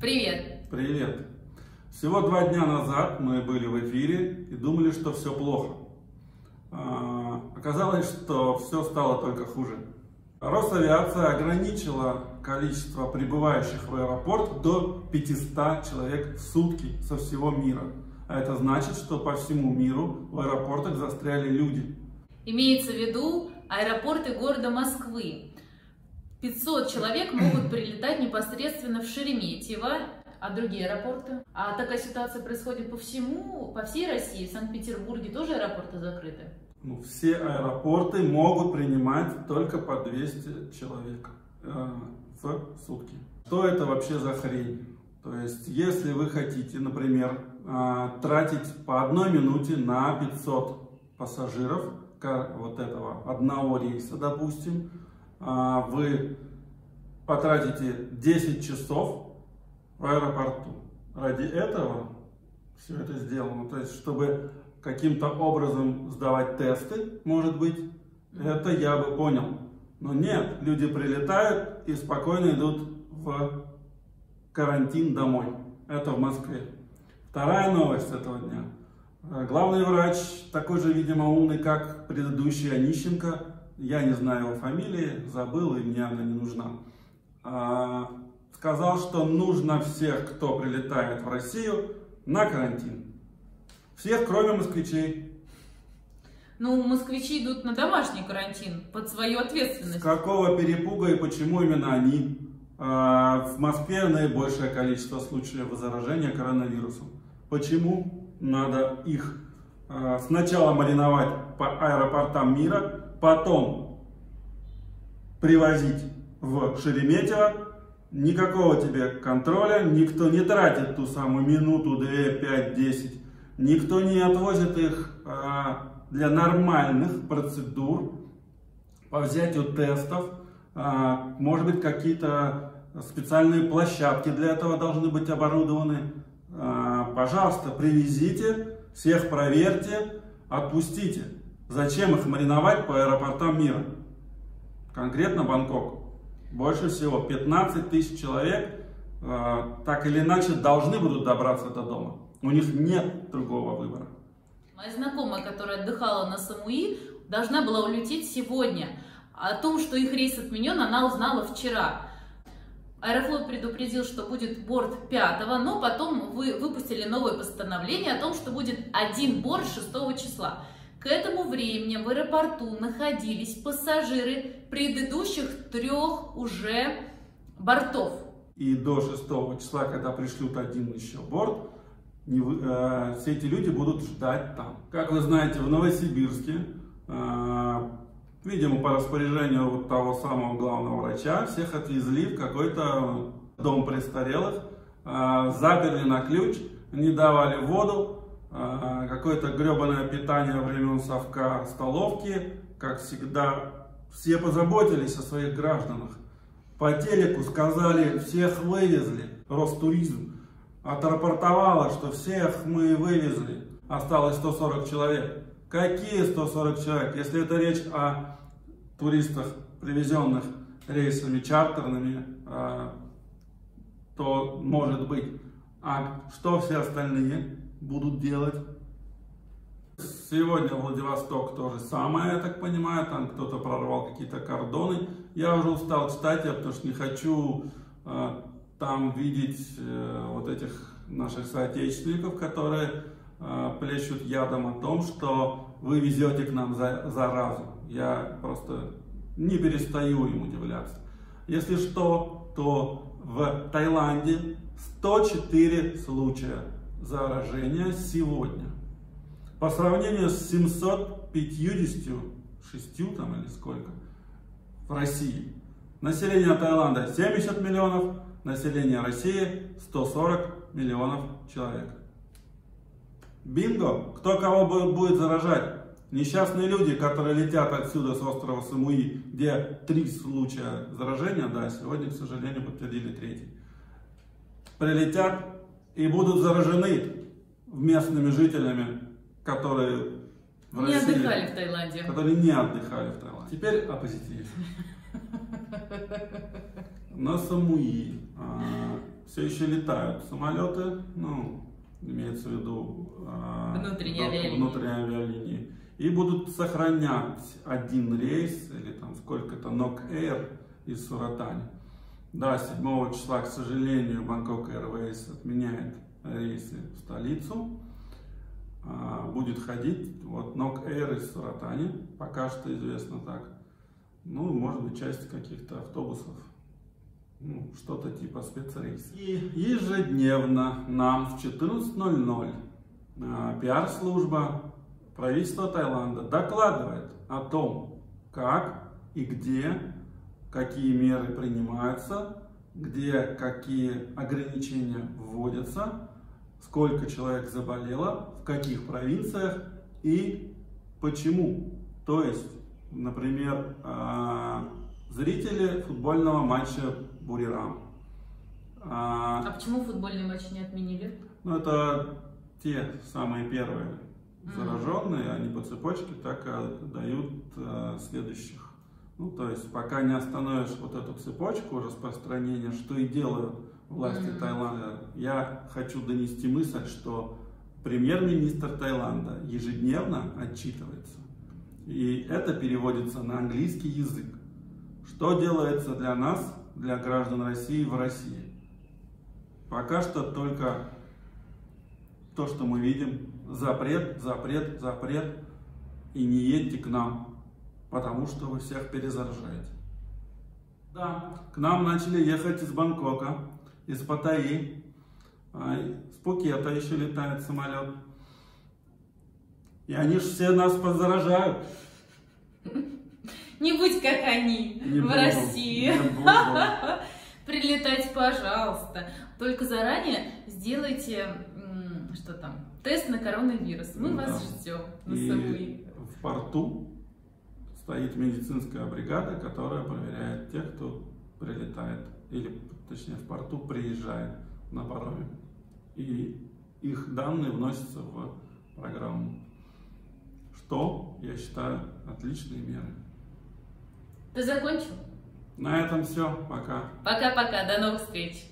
Привет! Привет! Всего два дня назад мы были в эфире и думали, что все плохо. А, оказалось, что все стало только хуже. Росавиация ограничила количество прибывающих в аэропорт до 500 человек в сутки со всего мира. А это значит, что по всему миру в аэропортах застряли люди. Имеется в виду аэропорты города Москвы. 500 человек могут прилетать непосредственно в Шереметьево, а другие аэропорты? А такая ситуация происходит по всему, по всей России. В Санкт-Петербурге тоже аэропорты закрыты? Ну, все аэропорты могут принимать только по 200 человек э, в сутки. Что это вообще за хрень? То есть, если вы хотите, например, э, тратить по одной минуте на 500 пассажиров, вот этого одного рейса, допустим, вы потратите 10 часов в аэропорту. Ради этого все это сделано. То есть, чтобы каким-то образом сдавать тесты, может быть, это я бы понял. Но нет, люди прилетают и спокойно идут в карантин домой. Это в Москве. Вторая новость этого дня. Главный врач, такой же, видимо, умный, как предыдущий Онищенко, я не знаю его фамилии, забыл, и мне она не нужна, а, сказал, что нужно всех, кто прилетает в Россию, на карантин. Всех, кроме москвичей. Ну, москвичи идут на домашний карантин под свою ответственность. С какого перепуга и почему именно они? А, в Москве наибольшее количество случаев заражения коронавирусом. Почему надо их а, сначала мариновать по аэропортам мира, потом привозить в Шереметьево, никакого тебе контроля, никто не тратит ту самую минуту, две, пять, десять Никто не отвозит их а, для нормальных процедур по взятию тестов. А, может быть, какие-то специальные площадки для этого должны быть оборудованы. А, пожалуйста, привезите, всех проверьте, отпустите. Зачем их мариновать по аэропортам мира? Конкретно Бангкок. Больше всего 15 тысяч человек так или иначе должны будут добраться до дома. У них нет другого выбора. Моя знакомая, которая отдыхала на Самуи, должна была улететь сегодня. О том, что их рейс отменен, она узнала вчера. Аэрофлот предупредил, что будет борт 5, но потом вы выпустили новое постановление о том, что будет один борт 6 числа. К этому времени в аэропорту находились пассажиры предыдущих трех уже бортов. И до 6 числа, когда пришлют один еще борт, не, э, все эти люди будут ждать там. Как вы знаете, в Новосибирске, э, видимо, по распоряжению вот того самого главного врача, всех отвезли в какой-то дом престарелых, э, заперли на ключ, не давали воду, какое-то гребаное питание времен совка столовки, как всегда, все позаботились о своих гражданах. По телеку сказали, всех вывезли, Ростуризм отрапортовала, что всех мы вывезли, осталось 140 человек. Какие 140 человек? Если это речь о туристах, привезенных рейсами чартерными, а, то может быть. А что все остальные будут делать? Сегодня Владивосток то же самое, я так понимаю, там кто-то прорвал какие-то кордоны. Я уже устал читать, я потому что не хочу а, там видеть э, вот этих наших соотечественников, которые э, плещут ядом о том, что вы везете к нам за, заразу. Я просто не перестаю им удивляться. Если что, то в Таиланде 104 случая заражения сегодня. По сравнению с 756 там или сколько в России. Население Таиланда 70 миллионов, население России 140 миллионов человек. Бинго! Кто кого будет заражать? Несчастные люди, которые летят отсюда с острова Самуи, где три случая заражения, да, сегодня, к сожалению, подтвердили третий, прилетят и будут заражены местными жителями, которые в не России, отдыхали в Таиланде. Которые не отдыхали в Таиланде. Теперь о позитиве. На Самуи все еще летают самолеты, ну, имеется в виду а, внутренние, да, авиалинии. внутренние авиалинии. И будут сохранять один рейс, или там сколько-то, Нок Air из Суратани. Да, 7 числа, к сожалению, Бангкок Airways отменяет рейсы в столицу. А, будет ходить вот Нок Air из Суратани, пока что известно так. Ну, может быть, часть каких-то автобусов ну, что-то типа спецрейс. И ежедневно нам в 14.00 э, пиар-служба правительства Таиланда докладывает о том, как и где какие меры принимаются, где какие ограничения вводятся, сколько человек заболело, в каких провинциях и почему. То есть, например, э, зрители футбольного матча Бурирам. А, а почему футбольный матч не отменили? Ну, это те самые первые зараженные, mm-hmm. они по цепочке так дают э, следующих. Ну, то есть, пока не остановишь вот эту цепочку распространения, что и делают власти mm-hmm. Таиланда, я хочу донести мысль, что премьер-министр Таиланда ежедневно отчитывается. И это переводится на английский язык. Что делается для нас для граждан России в России. Пока что только то, что мы видим, запрет, запрет, запрет, и не едьте к нам, потому что вы всех перезаражаете. Да, к нам начали ехать из Бангкока, из Паттайи, а, с Пукета еще летает самолет. И они же все нас подзаражают. Не будь как они не в буду, России. Не буду. Прилетайте, пожалуйста. Только заранее сделайте, что там, тест на коронавирус. Мы да. вас ждем на И Самуи. в порту стоит медицинская бригада, которая проверяет тех, кто прилетает, или точнее в порту приезжает на пароме. И их данные вносятся в программу. Что, я считаю, отличные меры. Ты закончил? На этом все. Пока. Пока-пока. До новых встреч.